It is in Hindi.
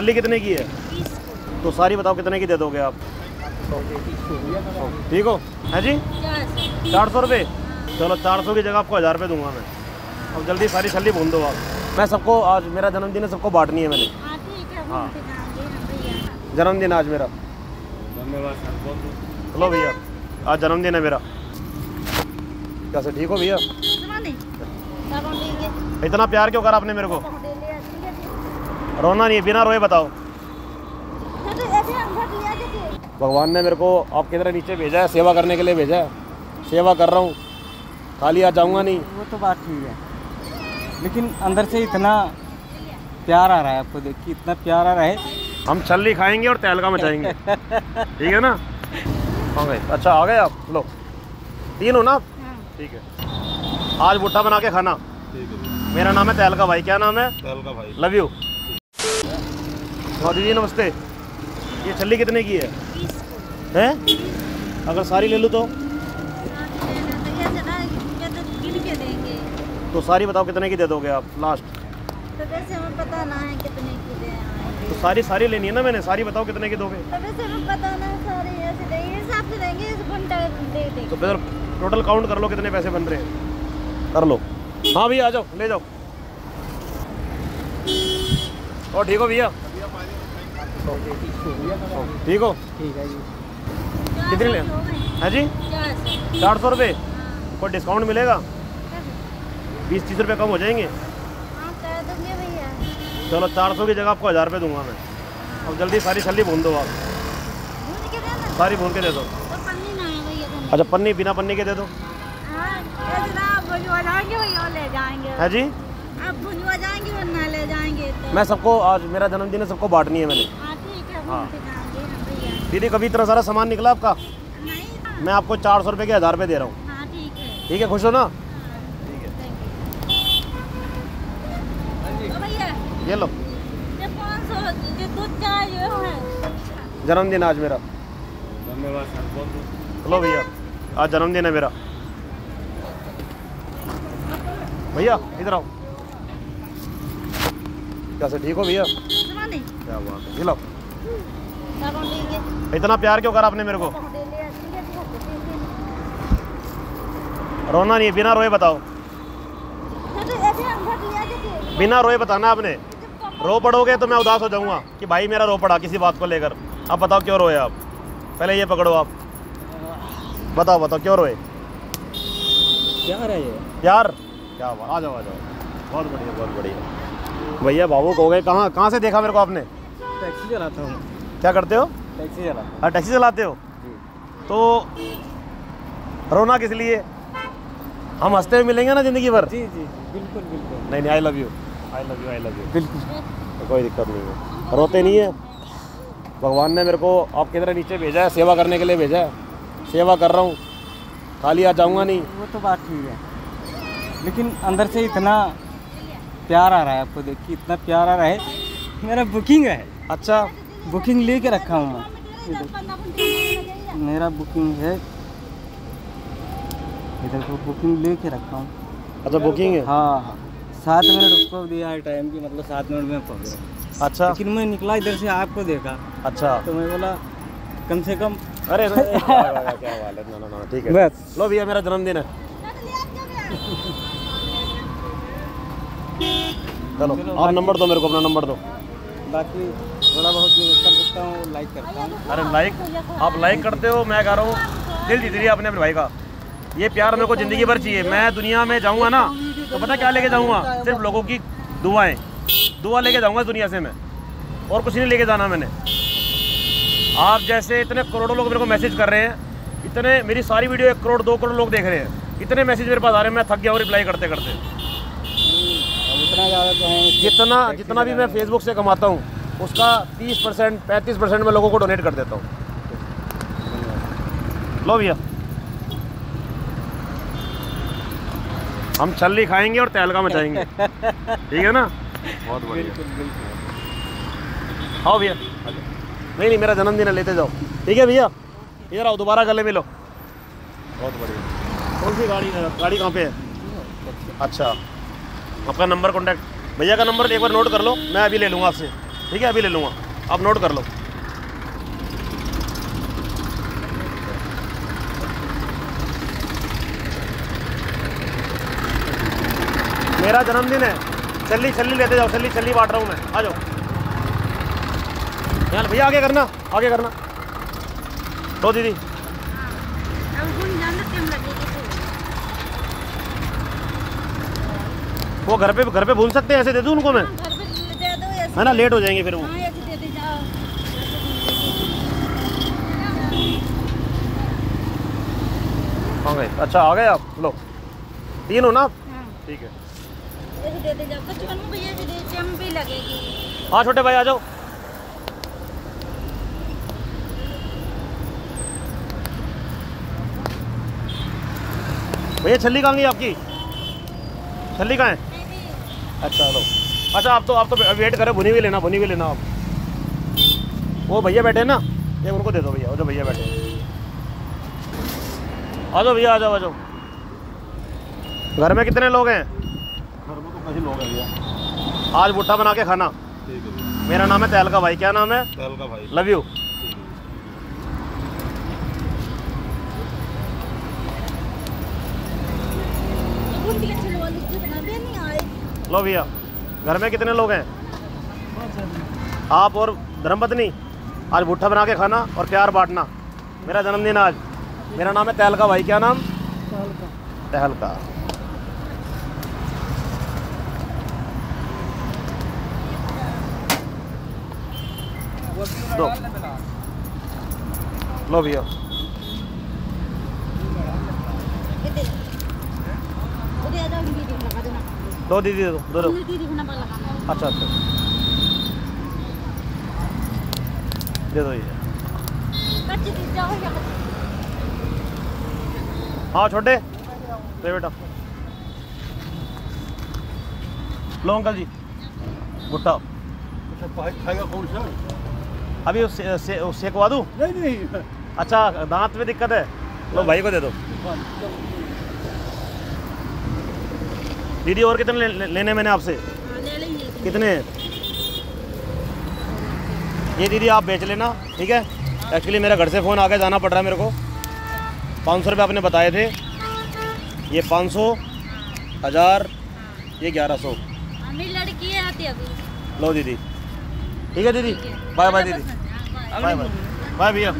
छल्ली कितने की है? तो सारी बताओ कितने की दे दोगे आप? ठीक हो? है जी? चार सौ रुपये चलो चार सौ की जगह आपको हज़ार रुपये दूँगा मैं। अब जल्दी सारी छल्ली भून दो आप। मैं सबको आज मेरा जन्मदिन है सबको बांटनी है मैंने। हाँ। जन्मदिन आज मेरा। धन्यवाद चलो भैया आज जन्मदिन है मेरा। कैसे ठीक हो भैया? इतना प्यार क्यों करा आपने मेरे को? रोना नहीं है बिना रोए बताओ। भगवान ने मेरे को आपके तरह नीचे भेजा है सेवा करने के लिए भेजा है। सेवा कर रहा हूँ। खाली आज जाऊँगा नहीं। वो तो बात ठीक है। लेकिन अंदर से इतना प्यार आ रहा है आपको देख के इतना प्यार आ रहा है। हम छल्ली खाएँगे और तहलका मचाएँगे। ठीक है ना? हाँ गए। अच्छा आ गए आप। लो। तीन हो ना? ठीक है। आज भुट्टा बना के खाना। ठीक है। मेरा नाम है तहलका भाई। क्या नाम है? तेल का भाई। लव यू हाँ दीदी नमस्ते। ये छल्ली कितने की है? हैं? अगर सारी ले लूँ तो? तो सारी बताओ कितने की दे दोगे आप लास्ट तो वैसे हमें पता ना है कितने की दे तो सारी सारी लेनी है ना मैंने, सारी बताओ कितने की दोगे? तो वैसे हमें पता ना सारे ऐसे देंगे हिसाब से देंगे इस घंटा दे देंगे तो फिर टोटल काउंट कर लो कितने पैसे बन रहे हैं। कर लो। हाँ भैया, आ जाओ, ले जाओ। और ठीक हो भैया? ठीक हो? ठीक है जी। कितने ले? हैं जी? चार सौ रुपये? कोई डिस्काउंट मिलेगा? बीस तीस रुपये कम हो जाएँगे? हाँ चलो चार सौ की जगह आपको हज़ार रुपये दूँगा मैं। अब जल्दी सारी छल्ली भून दो आप। भून के देना सारी भून के दे दो। तो पन्नी ना है भैया देना अच्छा पन्नी बिना पन्नी के दे दो। हाँ ये जनाब भुजवा जाएँगे भैया ले जाएँगे। है जी? आप जाएँगे वरना ले जाएँगे तो। मैं सबको आज मेरा जन्मदिन है सबको बांटनी है मैंने। हाँ। है हाँ। दीदी कभी इतना सारा सामान निकला आपका? नहीं। हाँ मैं आपको चार सौ रुपये के हज़ार रुपये दे रहा हूँ। हाँ, ठीक है। है खुश हो ना? तो भैया ये लो। ये है जन्मदिन आज मेरा। चलो भैया आज जन्मदिन है मेरा। भैया इधर आओ। कैसे ठीक हो भैया? क्या बात है। ये लो। इतना प्यार क्यों करा आपने मेरे को? रोना नहीं है बिना रोए बताओ। बिना रोए बताना आपने। रो पड़ोगे तो मैं उदास हो जाऊँगा कि भाई मेरा रो पड़ा किसी बात को लेकर। अब बताओ क्यों रोए आप? पहले ये पकड़ो आप। बताओ बताओ क्यों रोए? प्यार है ये। यार क्या बात आ जाओ आ जाओ। बहुत बढ़िया बहुत बढ़िया। भैया भावुक हो गए। कहाँ कहाँ से देखा मेरे को आपने? टैक्सी चलाता हूँ। क्या करते हो? टैक्सी चलाता हाँ। टैक्सी चलाते हो? तो रोना किस लिए? हम हँसते हुए मिलेंगे ना ज़िंदगी भर? जी जी बिल्कुल बिल्कुल। नहीं नहीं I love you I love you I love you बिल्कुल। कोई दिक्कत नहीं है। रोते नहीं है। भगवान ने मेरे को आपकी तरह नीचे भेजा है सेवा करने के लिए भेजा है। सेवा कर रहा हूँ। खाली आ जाऊँगा नहीं। वो तो बात ठीक है। लेकिन अंदर से इतना प्यार आ रहा है आपको देख के इतना प्यार आ रहा है। मेरा बुकिंग है। अच्छा बुकिंग ले के रखा हूँ मैं। मेरा बुकिंग है। इधर को बुकिंग लेके रखा हूँ। अच्छा बुकिंग है? हाँ हाँ। सात मिनट उसको दिया है टाइम की मतलब सात मिनट में पहुँच गया। अच्छा। लेकिन मैं निकला इधर से आपको देखा। अच्छा। तो मैं बोला कम से कम अरे क्या ठीक है। बस। लो भैया मेरा जन्मदिन है। चलो, आप नंबर दो मेरे को अपना नंबर दो। बाकी थोड़ा बहुत जो कर सकता हूँ लाइक करता हूँ। अरे लाइक आप लाइक करते हो मैं कह रहा हूँ दिल जीत लिया अपने अपने भाई का। ये प्यार मेरे को ज़िंदगी भर चाहिए। मैं दुनिया में जाऊँगा ना तो पता क्या लेके जाऊँगा? सिर्फ़ लोगों की दुआएँ। दुआ लेके जाऊँगा दुनिया से मैं। और कुछ नहीं लेके जाना मैंने। आप जैसे इतने करोड़ों लोग मेरे को मैसेज कर रहे हैं इतने मेरी सारी वीडियो एक करोड़ दो करोड़ लोग देख रहे हैं। इतने मैसेज मेरे पास आ रहे हैं मैं थक गया हूँ रिप्लाई करते करते। ज़्यादा तो है जितना जितना भी मैं फेसबुक से कमाता हूँ उसका तीस परसेंट पैंतीस परसेंट मैं लोगों को डोनेट कर देता हूँ। लो भैया। हम छल्ली खाएँगे और तहलका मचाएँगे। ठीक है ना? बहुत बढ़िया। आओ भैया। नहीं नहीं मेरा जन्मदिन है लेते जाओ। ठीक है भैया? इधर आओ दोबारा गले मिलो। बहुत बढ़िया। कौन सी गाड़ी है? गाड़ी कहाँ पे है? अच्छा। आपका नंबर कॉन्टैक्ट भैया का नंबर एक बार नोट कर लो मैं अभी ले लूँगा आपसे। ठीक है, अभी ले लूँगा। आप नोट कर लो। मेरा जन्मदिन है। छल्ली छल्ली लेते जाओ, छल्ली छल्ली बांट रहा हूँ मैं। आ जाओ। यार, भैया, आगे करना आगे करना। तो दीदी। वो घर पे घर पे भून सकते हैं, ऐसे दे दूँ उनको मैं? दे दो है ना लेट हो जाएँगे फिर वो। हाँ ऐसे दे दे जाओ हाँ गए अच्छा आ गए आप? लो। तीन हो ना? आप हाँ। ठीक है। ऐसे दे दे जाओ कुछ बनू भैया ऐसे दे चम भी लगेगी। हाँ छोटे भाई आ जाओ। भैया छल्ली कहाँ गई आपकी? छल्ली कहाँ है? अच्छा लो। अच्छा आप तो आप तो वेट करो भुनी भी लेना भुनी भी लेना आप। वो भैया बैठे ना ये उनको दे दो भैया जो भैया बैठे आ जाओ भैया आ जाओ आ जाओ। घर में कितने लोग हैं? घर में तो कहीं लोग हैं भैया। आज बुट्टा बना के खाना। ठीक है मेरा नाम है तहलका भाई क्या नाम है? तेल का भाई लव यू लो भैया घर में कितने लोग हैं? आप और धर्मपत्नी? आज भुट्टा बना के खाना और प्यार बांटना। मेरा जन्मदिन आज। मेरा नाम है तहल का भाई। क्या नाम? तहल का दो। लो भैया। उधर दो दीदी दे दो दो अच्छा अच्छा। दे दो ये। हाँ छोटे। ले बेटा। लो अंकल जी। भुट्टा अच्छा खाएगा कौन सा अभी उस से, से, उस सेकवा दूँ? नहीं नहीं। अच्छा दांत में दिक्कत है। लो भाई को दे दो। दीदी और कितने ले, लेने मैंने आपसे? कितने? ये दीदी आप बेच लेना ठीक है? एक्चुअली मेरा घर से फ़ोन आ गया जाना पड़ रहा है मेरे को। पाँच सौ रुपये आपने बताए थे। ये पाँच सौ हज़ार ये ग्यारह सौ। लड़की है आती अभी। लो दीदी। ठीक है दीदी? बाय बाय दीदी। बाय। बाय बाय भैया।